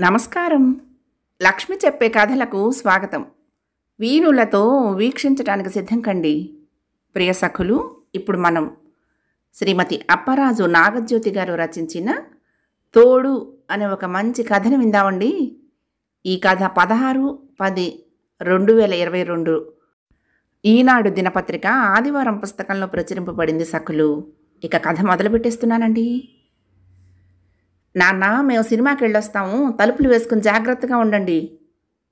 నమస్కారం. లక్ష్మి చెప్పే కథలకు స్వాగతం. వీణులతో వీక్షించటానికి సిద్ధం కండి. ప్రియ సఖులు ఇప్పుడు మనం శ్రీమతి అప్పరాజు నాగజ్యోతి గారు రచించిన తోడు అనే ఒక మంచి కథను విందామండి. ఈ కథ పదహారు పది రెండు వేల ఇరవై రెండు ఈనాడు దినపత్రిక ఆదివారం పుస్తకంలో ప్రచురింపబడింది సఖులు. ఇక కథ మొదలు పెట్టేస్తున్నానండి నాన్న మేము సినిమాకి వెళ్ళొస్తాము తలుపులు వేసుకుని జాగ్రత్తగా ఉండండి.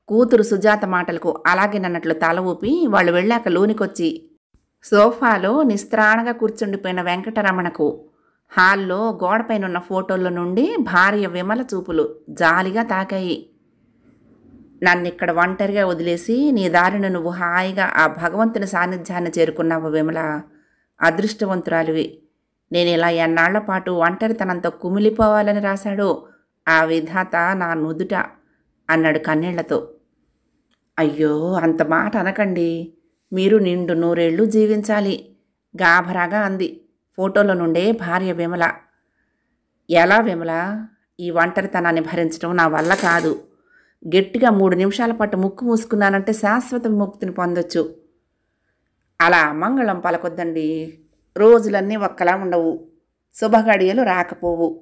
కూతురు సుజాత మాటలకు అలాగేనన్నట్లు తల ఊపి వాళ్ళు వెళ్ళాక లోనికొచ్చి సోఫాలో నిస్త్రాణగా కూర్చుండిపోయిన వెంకటరమణకు హాల్లో గోడపైన ఉన్న ఫోటోల నుండి భార్య విమల చూపులు జాలిగా తాకాయి. నన్ను ఇక్కడ ఒంటరిగా వదిలేసి నీ దారిన నువ్వు హాయిగా ఆ భగవంతుని సాన్నిధ్యాన్ని చేరుకున్నావు విమల. అదృష్టవంతురాలివి. నేను ఇలా ఎన్నాళ్ళ పాటు ఒంటరితనంతో కుమిలిపోవాలని రాశాడో ఆ విధాత నా నుదుట అన్నాడు కన్నీళ్ళతో. అయ్యో అంత మాట అనకండి. మీరు నిండు నూరేళ్ళు జీవించాలి గాభరాగా అంది ఫోటోలో నుండే భార్య విమల. ఎలా విమల? ఈ ఒంటరితనాన్ని భరించడం నా వల్ల కాదు. గట్టిగా మూడు నిమిషాల పాటు ముక్కు మూసుకున్నానంటే శాశ్వత ముక్తిని పొందొచ్చు. అలా మంగళం పలకొద్దండి. రోజులన్నీ ఒక్కలా ఉండవు. శుభగడియలు రాకపోవు.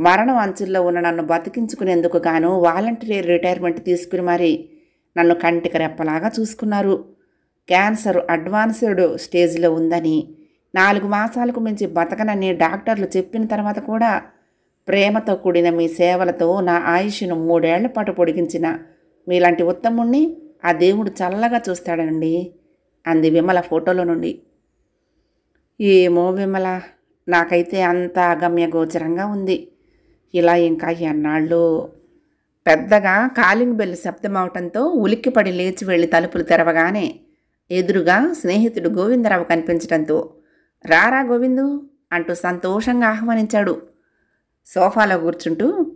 మరణం అంచుల్లో ఉన్న నన్ను బతికించుకునేందుకు గాను వాలంటీర్ రిటైర్మెంట్ తీసుకుని మరి నన్ను కంటికి రెప్పలాగా చూసుకున్నారు. క్యాన్సర్ అడ్వాన్స్డ్ స్టేజ్లో ఉందని నాలుగు మాసాలకు మించి బతకనని డాక్టర్లు చెప్పిన తర్వాత కూడా ప్రేమతో కూడిన మీ సేవలతో నా ఆయుష్ను మూడేళ్ళ పాటు పొడిగించిన మీలాంటి ఉత్తముణ్ణి ఆ దేవుడు చల్లగా చూస్తాడండి అంది విమల ఫోటోలో నుండి. ఏమో విమల నాకైతే అంత అగమ్య గోచరంగా ఉంది. ఇలా ఇంకా ఎన్నాళ్ళు? పెద్దగా కాలింగ్ బెల్ శబ్దం అవటంతో ఉలిక్కిపడి లేచి వెళ్ళి తలుపులు తెరవగానే ఎదురుగా స్నేహితుడు గోవిందరావు కనిపించడంతో రారా గోవిందు అంటూ సంతోషంగా ఆహ్వానించాడు. సోఫాలో కూర్చుంటూ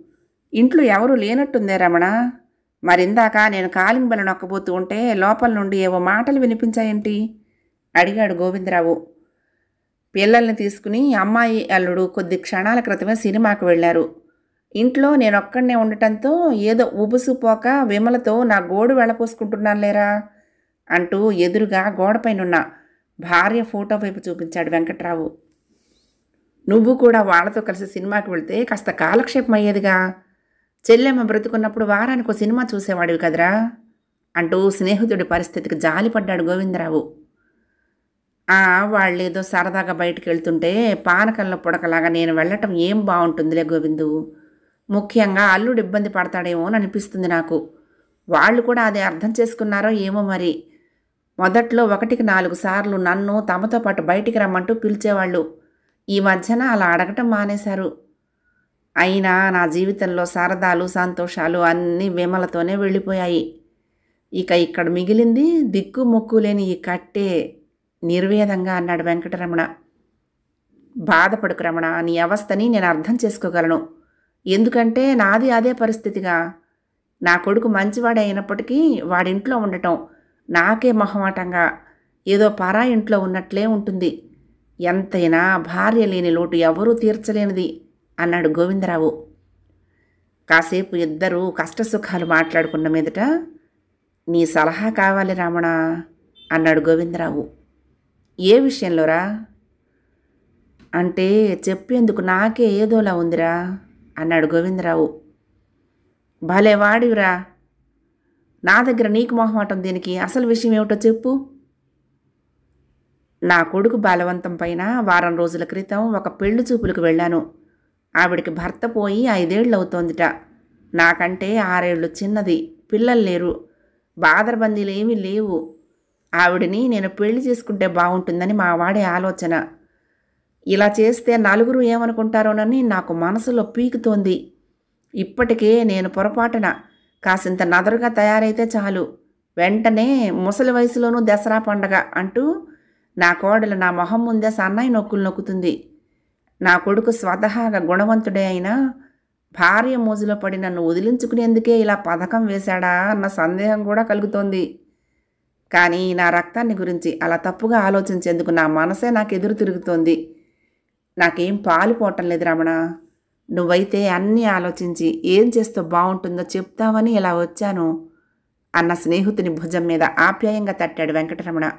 ఇంట్లో ఎవరూ లేనట్టుందే రమణ. మరిందాక నేను కాలింగ్ బెల్ నొక్కబోతూ ఉంటే లోపల నుండి ఏవో మాటలు వినిపించాయేంటి? అడిగాడు గోవిందరావు. పిల్లల్ని తీసుకుని అమ్మాయి అల్లుడు కొద్ది క్షణాల క్రితమే సినిమాకు వెళ్ళారు. ఇంట్లో నేనొక్కడనే ఉండటంతో ఏదో ఉబుసు పోక విమలతో నా గోడు వెళ్ళపోసుకుంటున్నాను లేరా అంటూ ఎదురుగా గోడపైనున్న భార్య ఫోటో వైపు చూపించాడు వెంకట్రావు. నువ్వు కూడా వాళ్ళతో కలిసి సినిమాకి వెళ్తే కాస్త కాలక్షేపం అయ్యేదిగా. చెల్లెమ్మ బ్రతుకున్నప్పుడు వారానికి ఒక సినిమా చూసేవాడివి కదరా అంటూ స్నేహితుడి పరిస్థితికి జాలిపడ్డాడు గోవిందరావు. వాళ్ళు వాళ్ళేదో సరదాగా బయటికి వెళ్తుంటే పానకంలో పుడకలాగా నేను వెళ్ళటం ఏం బాగుంటుందిలే గోవిందు. ముఖ్యంగా అల్లుడు ఇబ్బంది పడతాడేమో అని అనిపిస్తుంది నాకు. వాళ్ళు కూడా అదే అర్థం చేసుకున్నారో ఏమో మరి. మొదట్లో ఒకటికి నాలుగు సార్లు నన్ను తమతో పాటు బయటికి రమ్మంటూ పిలిచేవాళ్ళు. ఈ మధ్యన అలా అడగటం మానేశారు. అయినా నా జీవితంలో సరదాలు సంతోషాలు అన్నీ విమలతోనే వెళ్ళిపోయాయి. ఇక ఇక్కడ మిగిలింది దిక్కు మొక్కు లేని ఈ కట్టే నిర్వేదంగా అన్నాడు వెంకటరమణ. బాధపడుకు రమణ నీ అవస్థని నేను అర్థం చేసుకోగలను. ఎందుకంటే నాది అదే పరిస్థితిగా. నా కొడుకు మంచివాడే అయినప్పటికీ వాడింట్లో ఉండటం నాకే మొహమాటంగా. ఏదో పరా ఇంట్లో ఉన్నట్లే ఉంటుంది. ఎంతైనా భార్య లేని లోటు ఎవరూ తీర్చలేనిది అన్నాడు గోవిందరావు. కాసేపు ఇద్దరూ కష్టసుఖాలు మాట్లాడుకున్న మీదట నీ సలహా కావాలి రామణ అన్నాడు గోవిందరావు. ఏ విషయంలోరా? అంటే చెప్పేందుకు నాకే ఏదోలా ఉందిరా? అన్నాడు గోవిందరావు. భలే వాడివిరా. నా దగ్గర నీకు మొహమాటం దీనికి అసలు విషయం ఏమిటో చెప్పు. నా కొడుకు బలవంతం పైన వారం రోజుల క్రితం ఒక పెళ్ళి చూపులకు వెళ్ళాను. ఆవిడికి భర్త పోయి ఐదేళ్ళు అవుతోందిట నాకంటే ఆరేళ్ళు చిన్నది. పిల్లలు లేరు. బాదరబందీలు ఏమీ లేవు. ఆవిడని నేను పెళ్ళి చేసుకుంటే బాగుంటుందని మా వాడే ఆలోచన. ఇలా చేస్తే నలుగురు ఏమనుకుంటారోనని నాకు మనసులో పీకుతోంది. ఇప్పటికే నేను పొరపాటున కాసింత నదరుగా తయారైతే చాలు. వెంటనే ముసలి వయసులోనూ దసరా పండగ అంటూ నా కోడలు నా మొహం ముందే సన్నాయి నొక్కులు నొక్కుతుంది. నా కొడుకు స్వతహాగా గుణవంతుడే అయినా భార్య మోజులో పడి నన్ను వదిలించుకునేందుకే ఇలా పథకం వేశాడా అన్న సందేహం కూడా కలుగుతోంది. కానీ నా రక్తాన్ని గురించి అలా తప్పుగా ఆలోచించేందుకు నా మనసే నాకు ఎదురు తిరుగుతోంది. నాకేం పాలు పోవటం లేదు రమణ. నువ్వైతే అన్నీ ఆలోచించి ఏం చేస్తే బాగుంటుందో చెప్తావని ఇలా వచ్చాను అన్న స్నేహితుని భుజం మీద ఆప్యాయంగా తట్టాడు వెంకటరమణ.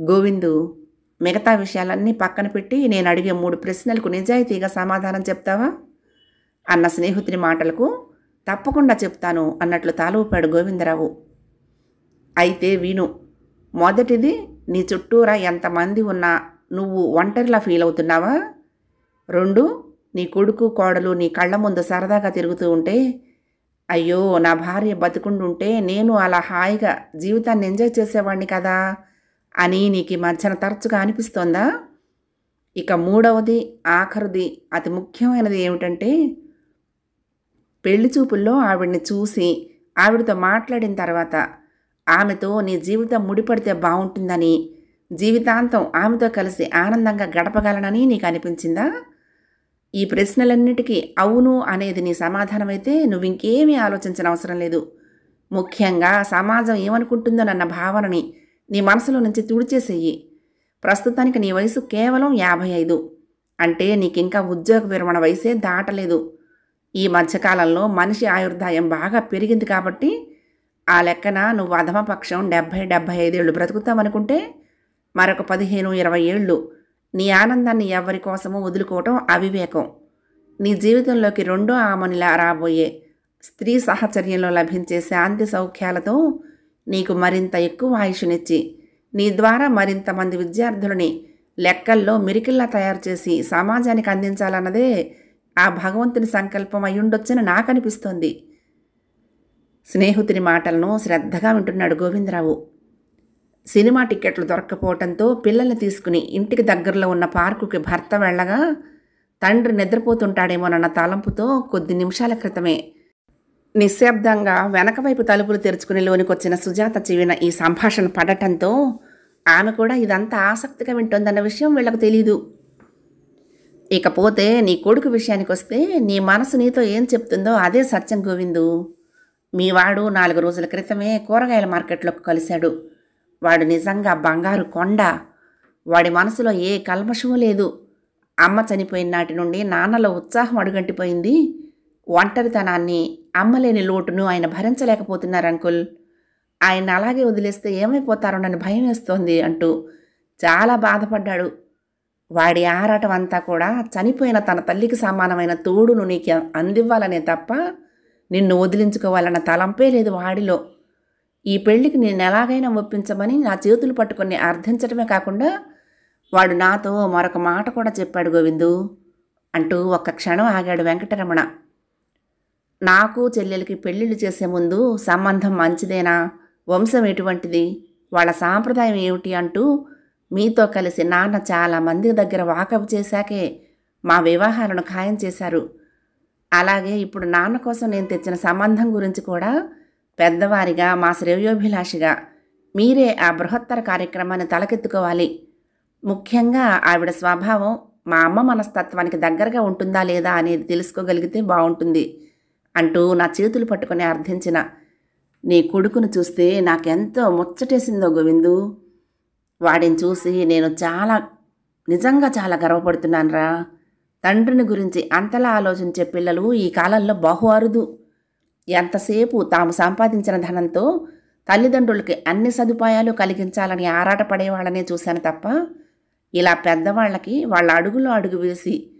గోవిందు మిగతా విషయాలన్నీ పక్కన పెట్టి నేను అడిగే మూడు ప్రశ్నలకు నిజాయితీగా సమాధానం చెప్తావా? అన్న స్నేహితుని మాటలకు తప్పకుండా చెప్తాను అన్నట్లు తాలూపాడు గోవిందరావు. అయితే విను. మొదటిది నీ చుట్టూరా ఎంతమంది ఉన్నా నువ్వు ఒంటరిలా ఫీల్ అవుతున్నావా? రెండు నీ కొడుకు కోడలు నీ కళ్ళ ముందు సరదాగా తిరుగుతూ ఉంటే అయ్యో నా భార్య బతుకుండుంటే నేను అలా హాయిగా జీవితాన్ని ఎంజాయ్ చేసేవాడిని కదా అని నీకు మధ్యన తరచుగా అనిపిస్తోందా? ఇక మూడవది ఆఖరిది అతి ముఖ్యమైనది ఏమిటంటే పెళ్ళి చూపుల్లో ఆవిడ్ని చూసి ఆవిడతో మాట్లాడిన తర్వాత ఆమెతో నీ జీవితం ముడిపడితే బాగుంటుందని జీవితాంతం ఆమెతో కలిసి ఆనందంగా గడపగలనని నీకు అనిపించిందా? ఈ ప్రశ్నలన్నిటికీ అవును అనేది నీ సమాధానమైతే నువ్వు ఇంకేమీ ఆలోచించిన అవసరం లేదు. ముఖ్యంగా సమాజం ఏమనుకుంటుందోనన్న భావనని నీ మనసులో నుంచి తుడిచేసేయి. ప్రస్తుతానికి నీ వయసు కేవలం యాభై ఐదు. అంటే నీకింకా ఉద్యోగ విరమణ వయసే దాటలేదు. ఈ మధ్యకాలంలో మనిషి ఆయుర్దాయం బాగా పెరిగింది కాబట్టి ఆ లెక్కన నువ్వు అధమపక్షం డెబ్భై డెబ్భై ఐదేళ్ళు బ్రతుకుతావనుకుంటే మరొక పదిహేను ఇరవై ఏళ్ళు నీ ఆనందాన్ని ఎవరి కోసమో వదులుకోవటం అవివేకం. నీ జీవితంలోకి రెండో ఆమనిలా రాబోయే స్త్రీ సహచర్యంలో లభించే శాంతి సౌఖ్యాలతో నీకు మరింత ఎక్కువ ఆయుషునిచ్చి నీ ద్వారా మరింత మంది విద్యార్థులని లెక్కల్లో మిరికిల్లా తయారు చేసి సమాజానికి అందించాలన్నదే ఆ భగవంతుని సంకల్పం అయ్యుండొచ్చని నాకు అనిపిస్తోంది స్నేహితుని మాటలను శ్రద్ధగా వింటున్నాడు గోవిందరావు. సినిమా టిక్కెట్లు దొరక్కపోవటంతో పిల్లల్ని తీసుకుని ఇంటికి దగ్గరలో ఉన్న పార్కుకి భర్త వెళ్ళగా తండ్రి నిద్రపోతుంటాడేమోనన్న తలంపుతో కొద్ది నిమిషాల క్రితమే నిశ్శబ్దంగా వెనకవైపు తలుపులు తెరుచుకుని లోనికొచ్చిన సుజాత చెవిన ఈ సంభాషణ పడటంతో ఆమె కూడా ఇదంతా ఆసక్తిగా వింటోందన్న విషయం వీళ్ళకు తెలీదు. ఇకపోతే నీ కొడుకు విషయానికి వస్తే నీ మనసు నీతో ఏం చెప్తుందో అదే సత్యం గోవిందు. మీ వాడు నాలుగు రోజుల క్రితమే కూరగాయల మార్కెట్లోకి కలిశాడు. వాడు నిజంగా బంగారు కొండ. వాడి మనసులో ఏ కల్మషము లేదు. అమ్మ చనిపోయిన నాటి నుండి నాన్నలో ఉత్సాహం అడుగంటిపోయింది. ఒంటరితనాన్ని అమ్మలేని లోటును ఆయన భరించలేకపోతున్నారు అంకుల్. ఆయన అలాగే వదిలేస్తే ఏమైపోతారోనని భయం వేస్తోంది అంటూ చాలా బాధపడ్డాడు. వాడి ఆరాటం అంతా కూడా చనిపోయిన తన తల్లికి సమానమైన తోడును నీకు అందివ్వాలనే తప్ప నిన్ను వదిలించుకోవాలన్న తలంపే లేదు వాడిలో. ఈ పెళ్ళికి నేను ఎలాగైనా ఒప్పించమని నా చేతులు పట్టుకొని అర్థించడమే కాకుండా వాడు నాతో మరొక మాట కూడా చెప్పాడు గోవిందు అంటూ ఒక్క క్షణం ఆగాడు వెంకటరమణ. నాకు చెల్లెలకి పెళ్ళిళ్ళు చేసే ముందు సంబంధం మంచిదేనా? వంశం ఎటువంటిది? వాళ్ళ సాంప్రదాయం ఏమిటి? అంటూ మీతో కలిసి నాన్న చాలా మంది దగ్గర వాకప్ చేశాకే మా వివాహాలను ఖాయం చేశారు. అలాగే ఇప్పుడు నాన్న కోసం నేను తెచ్చిన సంబంధం గురించి కూడా పెద్దవారిగా మా శ్రేయోభిలాషిగా మీరే ఆ బృహత్తర కార్యక్రమాన్ని తలకెత్తుకోవాలి. ముఖ్యంగా ఆవిడ స్వభావం మా అమ్మ మనస్తత్వానికి దగ్గరగా ఉంటుందా లేదా అనేది తెలుసుకోగలిగితే బాగుంటుంది అంటూ నా చేతులు పట్టుకుని అర్థించిన. నీ కొడుకును చూస్తే నాకెంతో ముచ్చటేసిందో గోవిందు. వాడిని చూసి నేను చాలా నిజంగా చాలా గర్వపడుతున్నానురా. తండ్రిని గురించి అంతలా ఆలోచించే పిల్లలు ఈ కాలంలో బహు అరుదు. ఎంతసేపు తాము సంపాదించిన ధనంతో తల్లిదండ్రులకి అన్ని సదుపాయాలు కలిగించాలని ఆరాటపడేవాళ్ళనే చూశాను తప్ప ఇలా పెద్దవాళ్ళకి వాళ్ళ అడుగులో అడుగు వేసి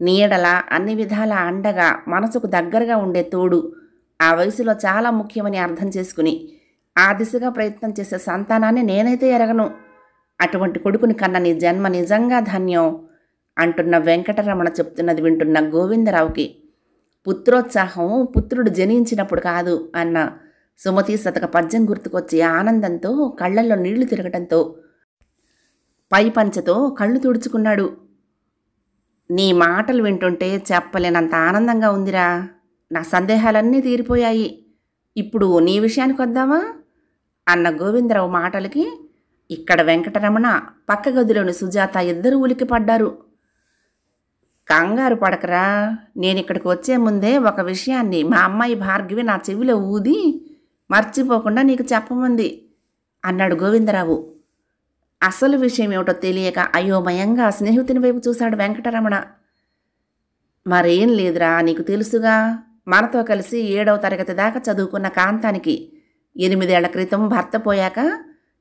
నీడల అన్ని విధాల అండగా మనసుకు దగ్గరగా ఉండే తోడు ఆ వయసులో చాలా ముఖ్యమని అర్థం చేసుకుని ఆ దిశగా ప్రయత్నం చేసే సంతానాన్ని నేనైతే ఎరగను. అటువంటి కొడుకుని కన్న నీ జన్మ నిజంగా ధన్యం. అంటున్న వెంకటరమణ చెప్తున్నది వింటున్న గోవిందరావుకి పుత్రోత్సాహం పుత్రుడు జనించినప్పుడు కాదు అన్న సుమతి శతక పద్యం గుర్తుకొచ్చి ఆనందంతో కళ్ళల్లో నీళ్ళు తిరగటంతో పై పంచతో కళ్ళు తుడుచుకున్నాడు. నీ మాటలు వింటుంటే చెప్పలేనంత ఆనందంగా ఉందిరా. నా సందేహాలన్నీ తీరిపోయాయి. ఇప్పుడు నీ విషయానికి వద్దామా? అన్న గోవిందరావు మాటలకి ఇక్కడ వెంకటరమణ పక్క గదిలోని సుజాత ఇద్దరు ఉలికి పడ్డారు కంగారు పడకరా. నేను ఇక్కడికి వచ్చే ముందే ఒక విషయాన్ని మా అమ్మాయి భార్గవి నా చెవిలో ఊది మర్చిపోకుండా నీకు చెప్పమంది అన్నాడు గోవిందరావు. అసలు విషయం ఏమిటో తెలియక అయోమయంగా స్నేహితుని వైపు చూశాడు వెంకటరమణ. మరేం లేదురా నీకు తెలుసుగా మనతో కలిసి ఏడవ తరగతి దాకా చదువుకున్న కాంతానికి ఎనిమిదేళ్ళ క్రితం భర్త పోయాక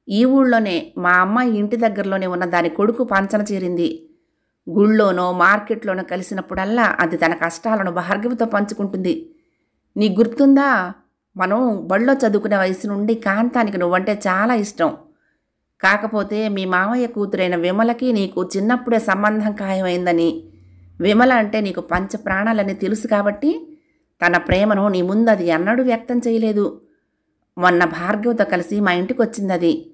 ఈ ఊళ్ళోనే మా అమ్మాయి ఇంటి దగ్గరలోనే ఉన్న దాని కొడుకు పంచన చేరింది. గుళ్ళోనో మార్కెట్లోనో కలిసినప్పుడల్లా అది తన కష్టాలను భార్గవితో పంచుకుంటుంది. నీకు గుర్తుందా? మనం బళ్ళో చదువుకునే వయసు నుండి కాంతానికి నువ్వంటే చాలా ఇష్టం. కాకపోతే మీ మామయ్య కూతురైన విమలకి నీకు చిన్నప్పుడే సంబంధం ఖాయమైందని. విమల అంటే నీకు పంచ ప్రాణాలని తెలుసు కాబట్టి తన ప్రేమను నీ ముందు అది ఎన్నడూ వ్యక్తం చేయలేదు. మొన్న భార్గవతో కలిసి మా ఇంటికి వచ్చింది అది.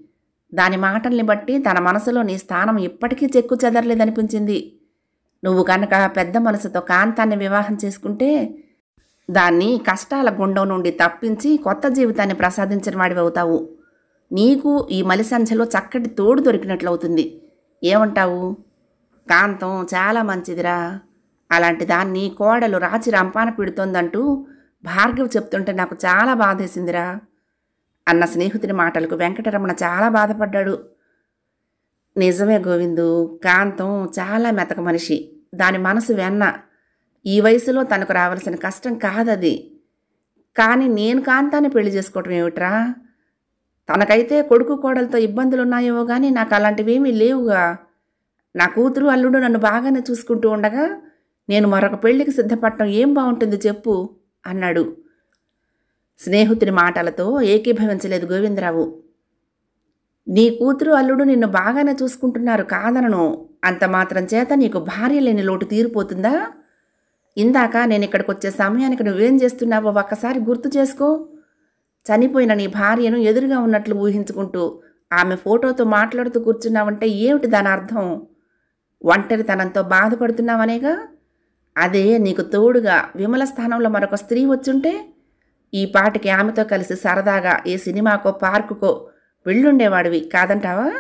దాని మాటల్ని బట్టి తన మనసులో నీ స్థానం ఇప్పటికీ చెక్కు చెదరలేదనిపించింది. నువ్వు కనుక పెద్ద మనసుతో కాంతాన్ని వివాహం చేసుకుంటే దాన్ని కష్టాల గుండం నుండి తప్పించి కొత్త జీవితాన్ని ప్రసాదించిన వాడివి అవుతావు నీకు ఈ మలిసంధ్యలో చక్కటి తోడు దొరికినట్లవుతుంది. ఏమంటావు? కాంతం చాలా మంచిదిరా. అలాంటి దాన్ని కోడలు రాచి రంపాన పెడుతోందంటూ భార్గవ్ చెప్తుంటే నాకు చాలా బాధేసిందిరా. అన్న స్నేహితుడి మాటలకు వెంకటరమణ చాలా బాధపడ్డాడు. నిజమే గోవిందు కాంతం చాలా మెతక మనిషి. దాని మనసు వెన్న. ఈ వయసులో తనకు రావాల్సిన కష్టం కాదది. కానీ నేను కాంతాన్ని పెళ్ళి చేసుకోవటం ఏమిట్రా? తనకైతే కొడుకు కోడలతో ఇబ్బందులు ఉన్నాయేమో కానీ నాకు అలాంటివేమీ లేవుగా. నా కూతురు అల్లుడు నన్ను బాగానే చూసుకుంటూ ఉండగా నేను మరొక పెళ్ళికి సిద్ధపడటం ఏం బాగుంటుంది చెప్పు అన్నాడు. స్నేహితుడి మాటలతో ఏకీభవించలేదు గోవిందరావు. నీ కూతురు అల్లుడు నిన్ను బాగానే చూసుకుంటున్నారు కాదనను. అంత మాత్రం చేత నీకు భార్య లేని లోటు తీరిపోతుందా? ఇందాక నేను ఇక్కడికి వచ్చే సమయానికి నువ్వేం చేస్తున్నావో ఒక్కసారి గుర్తు చేసుకో. చనిపోయిన నీ భార్యను ఎదురుగా ఉన్నట్లు ఊహించుకుంటూ ఆమె ఫోటోతో మాట్లాడుతూ కూర్చున్నావంటే ఏమిటి దాని అర్థం? ఒంటరితనంతో బాధపడుతున్నావనేగా? అదే నీకు తోడుగా విమల స్థానంలో మరొక స్త్రీ వచ్చుంటే ఈ పాటికి ఆమెతో కలిసి సరదాగా ఏ సినిమాకో పార్కుకో వెళ్ళుండేవాడివి కాదంటావా?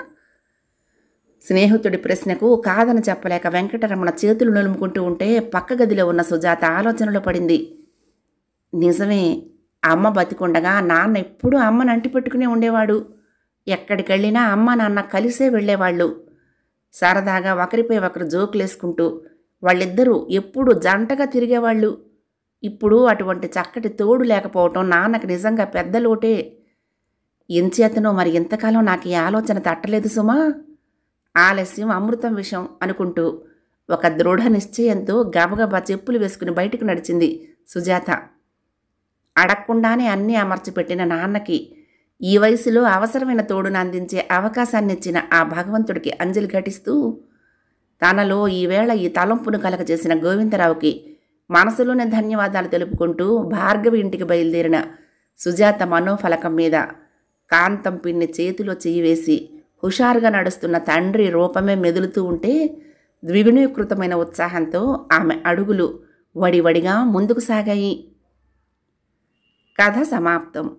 స్నేహితుడి ప్రశ్నకు కాదని చెప్పలేక వెంకటరమణ చేతులు నులుముకుంటూ ఉంటే పక్క గదిలో ఉన్న సుజాత ఆలోచనలో పడింది. నిజమే అమ్మ బతికుండగా నాన్న ఎప్పుడూ అమ్మను అంటిపెట్టుకునే ఉండేవాడు. ఎక్కడికి వెళ్ళినా అమ్మ నాన్న కలిసే వెళ్ళేవాళ్ళు. సరదాగా ఒకరిపై ఒకరు జోకులేసుకుంటూ వాళ్ళిద్దరూ ఎప్పుడూ జంటగా తిరిగేవాళ్ళు. ఇప్పుడు అటువంటి చక్కటి తోడు లేకపోవటం నాన్నకి నిజంగా పెద్ద లోటే. ఎంచేతనో మరి ఇంతకాలం నాకు ఈ ఆలోచన తట్టలేదు సుమా. ఆలస్యం అమృతం విషం అనుకుంటూ ఒక దృఢ నిశ్చయంతో గబగబా చెప్పులు వేసుకుని బయటకు నడిచింది సుజాత. అడగకుండానే అన్నీ అమర్చిపెట్టిన నాన్నకి ఈ వయసులో అవసరమైన తోడును అందించే అవకాశాన్ని ఇచ్చిన ఆ భగవంతుడికి అంజలి ఘటిస్తూ తనలో ఈవేళ ఈ తలంపును కలగజేసిన గోవిందరావుకి మనసులోనే ధన్యవాదాలు తెలుపుకుంటూ భార్గవి ఇంటికి బయలుదేరిన సుజాత మనోఫలకం మీద కాంతం పిన్ని చేతిలో చేయివేసి వేసి హుషారుగా నడుస్తున్న తండ్రి రూపమే మెదులుతూ ఉంటే ద్విగుణీకృతమైన ఉత్సాహంతో ఆమె అడుగులు వడివడిగా ముందుకు సాగాయి. కథ సమాప్తం.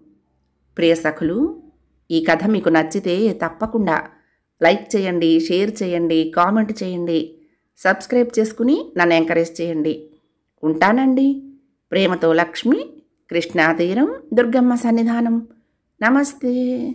ప్రియసఖులు ఈ కథ మీకు నచ్చితే తప్పకుండా లైక్ చేయండి షేర్ చేయండి కామెంట్ చేయండి సబ్స్క్రైబ్ చేసుకుని నన్ను ఎంకరేజ్ చేయండి. ఉంటానండి. ప్రేమతో లక్ష్మి కృష్ణాతీరం దుర్గమ్మ సన్నిధానం. నమస్తే.